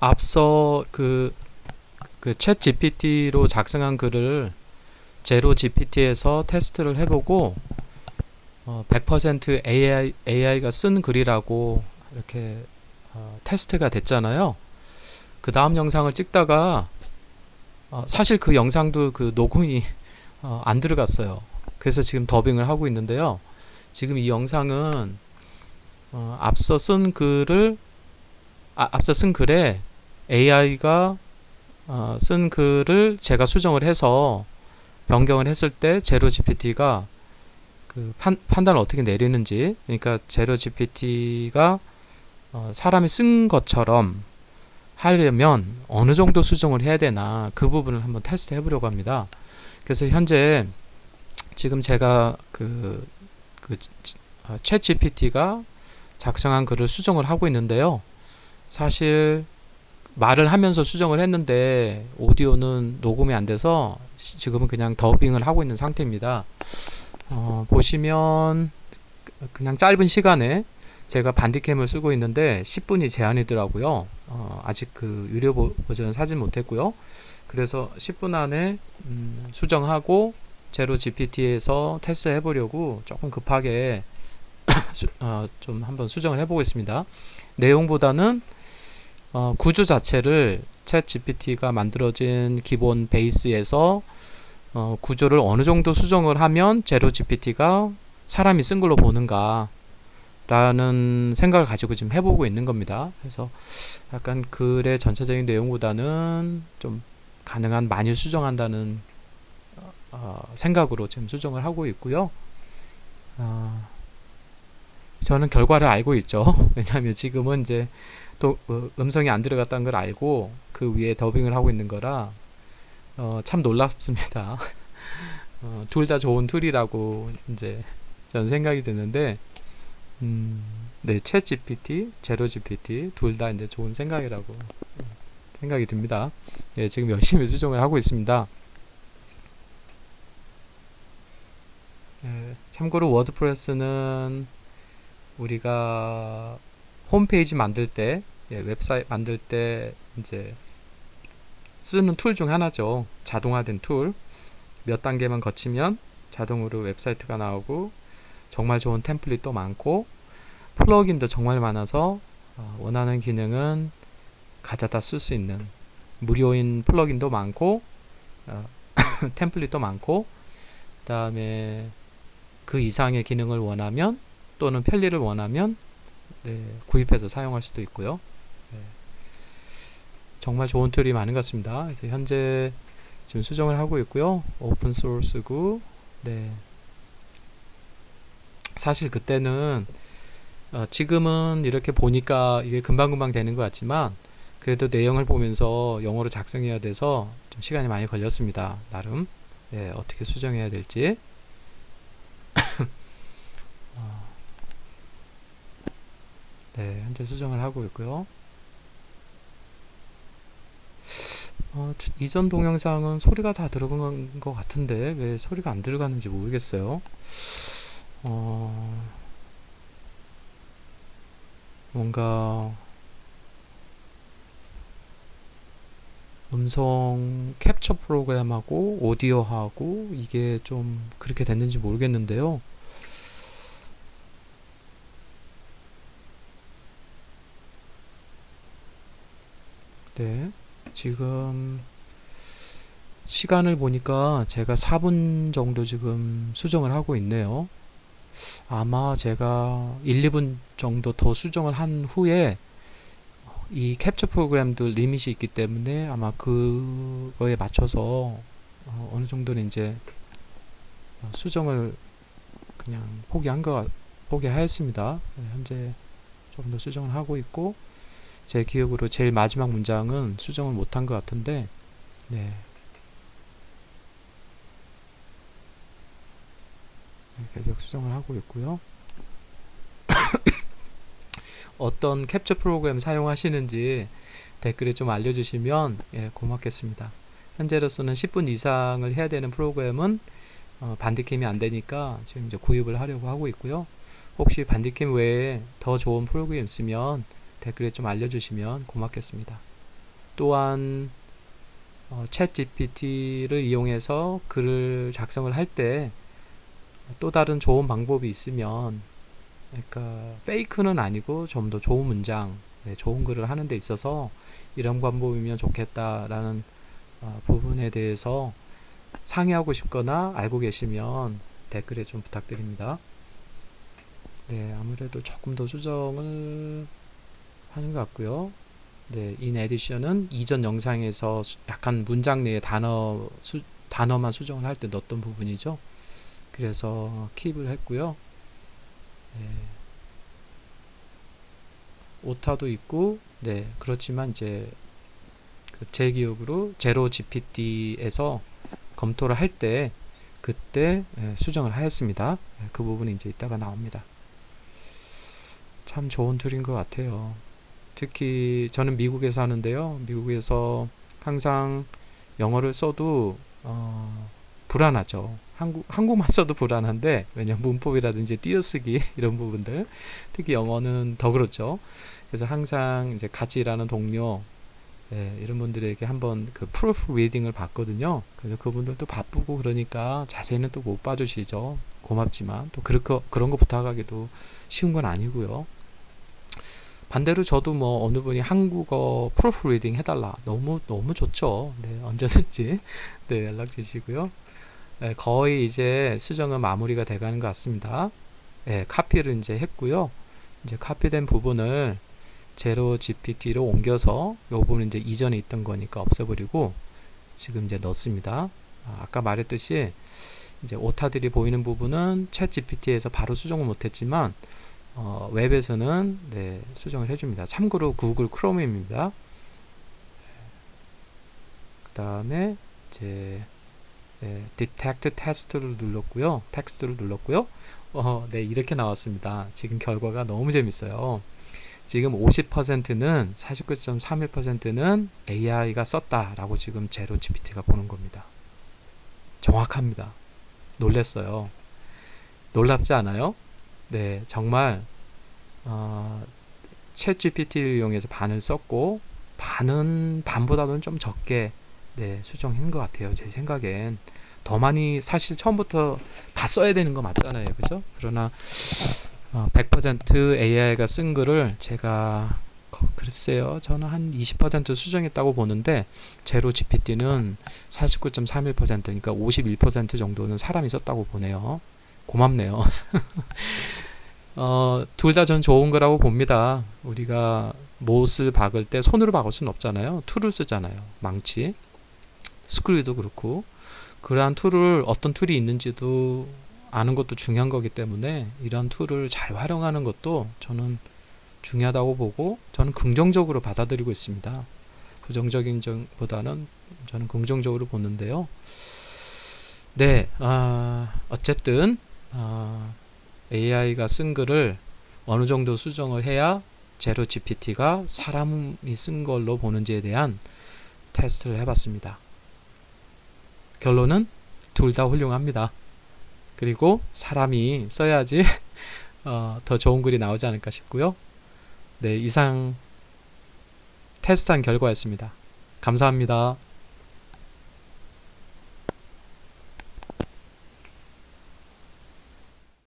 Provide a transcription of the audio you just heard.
앞서 그, 그챗 GPT로 작성한 글을 제로 GPT에서 테스트를 해보고 어, 100% AI, AI가 쓴 글이라고 이렇게 어, 테스트가 됐잖아요. 그 다음 영상을 찍다가 어, 사실 그 영상도 그 녹음이 어, 안 들어갔어요. 그래서 지금 더빙을 하고 있는데요. 지금 이 영상은 어, 앞서 쓴 글을 아, 앞서 쓴 글에 AI가 어, 쓴 글을 제가 수정을 해서 변경을 했을 때 제로 GPT가 그 판, 판단을 어떻게 내리는지 그러니까 제로 GPT가 어, 사람이 쓴 것처럼 하려면 어느 정도 수정을 해야 되나 그 부분을 한번 테스트 해보려고 합니다. 그래서 현재 지금 제가 그, 그 어, 챗 GPT가 작성한 글을 수정을 하고 있는데요. 사실 말을 하면서 수정을 했는데 오디오는 녹음이 안 돼서 지금은 그냥 더빙을 하고 있는 상태입니다. 어, 보시면 그냥 짧은 시간에 제가 반디캠을 쓰고 있는데 10분이 제한이더라고요. 어, 아직 그 유료 버전은 사진 못했고요. 그래서 10분 안에 음, 수정하고 제로 GPT에서 테스트 해보려고 조금 급하게 수, 어, 좀 한번 수정을 해보겠습니다. 내용보다는 어, 구조 자체를 챗 GPT가 만들어진 기본 베이스에서 어, 구조를 어느 정도 수정을 하면 제로 GPT가 사람이 쓴 걸로 보는가 라는 생각을 가지고 지금 해보고 있는 겁니다. 그래서 약간 글의 전체적인 내용보다는 좀 가능한 많이 수정한다는 어, 생각으로 지금 수정을 하고 있고요. 어, 저는 결과를 알고 있죠. 왜냐하면 지금은 이제 또 어, 음성이 안 들어갔다는 걸 알고 그 위에 더빙을 하고 있는 거라 어, 참 놀랍습니다. 어, 둘 다 좋은 tool이라고 이제 저는 생각이 드는데 음, 네, 챗 GPT, 제로 GPT 둘 다 이제 좋은 생각이라고 생각이 듭니다. 예, 지금 열심히 수정을 하고 있습니다. 예, 참고로 워드프레스는 우리가 홈페이지 만들 때 예, 웹사이트 만들 때 이제 쓰는 tool 중 하나죠. 자동화된 tool. 몇 단계만 거치면 자동으로 웹사이트가 나오고 정말 좋은 template도 많고 plugin도 정말 많아서 어, 원하는 기능은 가져다 쓸 수 있는 무료인 plugin도 많고 어, template도 많고 그 다음에 그 이상의 기능을 원하면 또는 편리를 원하면 네, 구입해서 사용할 수도 있고요. 네. 정말 좋은 tool이 많은 것 같습니다. 현재 지금 수정을 하고 있고요. 오픈 소스고 네. 사실 그때는 어, 지금은 이렇게 보니까 이게 금방금방 되는 것 같지만 그래도 내용을 보면서 영어로 작성해야 돼서 좀 시간이 많이 걸렸습니다. 나름 예, 어떻게 수정해야 될지 네, 현재 수정을 하고 있고요. 어, 이전 동영상은 소리가 다 들어간 것 같은데 왜 소리가 안 들어가는지 모르겠어요. 어, 뭔가 음성 캡처 프로그램하고 오디오하고 이게 좀 그렇게 됐는지 모르겠는데요. 네, 지금 시간을 보니까 제가 4분 정도 지금 수정을 하고 있네요. 아마 제가 1, 2분 정도 더 수정을 한 후에 이 캡처 프로그램도 리밋이 있기 때문에 아마 그거에 맞춰서 어, 느 정도는 이제 수정을 그냥 포기한 거 포기하였습니다. 네, 현재 조금 더 수정을 하고 있고 제 기억으로 제일 마지막 문장은 수정을 못한 것 같은데 네. 네 계속 수정을 하고 있고요. 어떤 캡처 프로그램 사용하시는지 댓글에 좀 알려주시면 예, 고맙겠습니다. 현재로서는 10분 이상을 해야 되는 프로그램은 어, 반디캠이 안 되니까 지금 이제 구입을 하려고 하고 있고요. 혹시 반디캠 외에 더 좋은 프로그램 있으면 댓글에 좀 알려주시면 고맙겠습니다. 또한 어, 챗 GPT를 이용해서 글을 작성을 할 때 또 다른 좋은 방법이 있으면 그러니까 페이크는 아니고 좀 더 좋은 문장, 네, 좋은 글을 하는 데 있어서 이런 방법이면 좋겠다라는 어, 부분에 대해서 상의하고 싶거나 알고 계시면 댓글에 좀 부탁드립니다. 네, 아무래도 조금 더 수정을 하는 것 같고요. 네, in addition은 이전 영상에서 수, 약간 문장 내에 단어 수, 단어만 수정을 할 때 넣었던 부분이죠. 그래서 킵을 했고요. 네. 오타도 있고, 네, 그렇지만 이제 그 제 기억으로 제로 GPT에서 검토를 할 때 그때 예, 수정을 하였습니다. 예, 그 부분이 이제 이따가 나옵니다. 참 좋은 툴인 것 같아요. 특히 저는 미국에서 하는데요. 미국에서 항상 영어를 써도 어, 불안하죠. 한국, 한국만 써도 불안한데 왜냐면 문법이라든지 띄어쓰기 이런 부분들 특히 영어는 더 그렇죠. 그래서 항상 이제 같이 일하는 동료 예, 이런 분들에게 한번 그 proofreading을 봤거든요. 그래서 그분들도 바쁘고 그러니까 자세히는 또 못 봐주시죠. 고맙지만 또 그렇게 그런 거 부탁하기도 쉬운 건 아니고요. 반대로 저도 뭐 어느 분이 한국어 proofreading 해달라 너무 너무 좋죠. 네, 언제든지 네, 연락 주시고요. 네, 거의 이제 수정은 마무리가 돼가는 것 같습니다. 네, 카피를 이제 했고요. 이제 카피된 부분을 제로 GPT로 옮겨서 이 부분은 이제 이전에 있던 거니까 없애버리고 지금 이제 넣습니다. 아, 까 말했듯이 이제 오타들이 보이는 부분은 챗 GPT에서 바로 수정을 못했지만 어, 웹에서는 네, 수정을 해줍니다. 참고로 구글 크롬입니다. 그 다음에 이제 네, detect test를 눌렀고요. 텍스트를 눌렀고요. 어, 네 이렇게 나왔습니다. 지금 결과가 너무 재밌어요. 지금 50%는 49.31%는 AI가 썼다라고 지금 제로 GPT가 보는 겁니다. 정확합니다. 놀랬어요. 놀랍지 않아요? 네, 정말 어, 챗 GPT를 이용해서 반을 썼고 반은 반보다는 좀 적게 네, 수정한 것 같아요. 제 생각엔 더 많이 사실 처음부터 다 써야 되는 거 맞잖아요, 그죠? 그러나 어, 100% AI가 쓴 글을 제가 글쎄요 저는 한 20% 수정했다고 보는데 제로 GPT는 49.31% 그러니까 51% 정도는 사람이 썼다고 보네요 고맙네요. 어, 둘 다 전 좋은 거라고 봅니다. 우리가 못을 박을 때 손으로 박을 수는 없잖아요. tool을 쓰잖아요. 망치. 스크류도 그렇고. 그러한 툴을 어떤 툴이 있는지도 아는 것도 중요한 거기 때문에 이런 툴을 잘 활용하는 것도 저는 중요하다고 보고 저는 긍정적으로 받아들이고 있습니다. 부정적인 점보다는 저는 긍정적으로 보는데요. 네, 아, 어쨌든 아, AI가 쓴 글을 어느 정도 수정을 해야 Zero GPT가 사람이 쓴 걸로 보는지에 대한 테스트를 해봤습니다. 결론은 둘 다 훌륭합니다. 그리고 사람이 써야지 어, 더 좋은 글이 나오지 않을까 싶고요. 네, 이상 테스트한 결과였습니다. 감사합니다.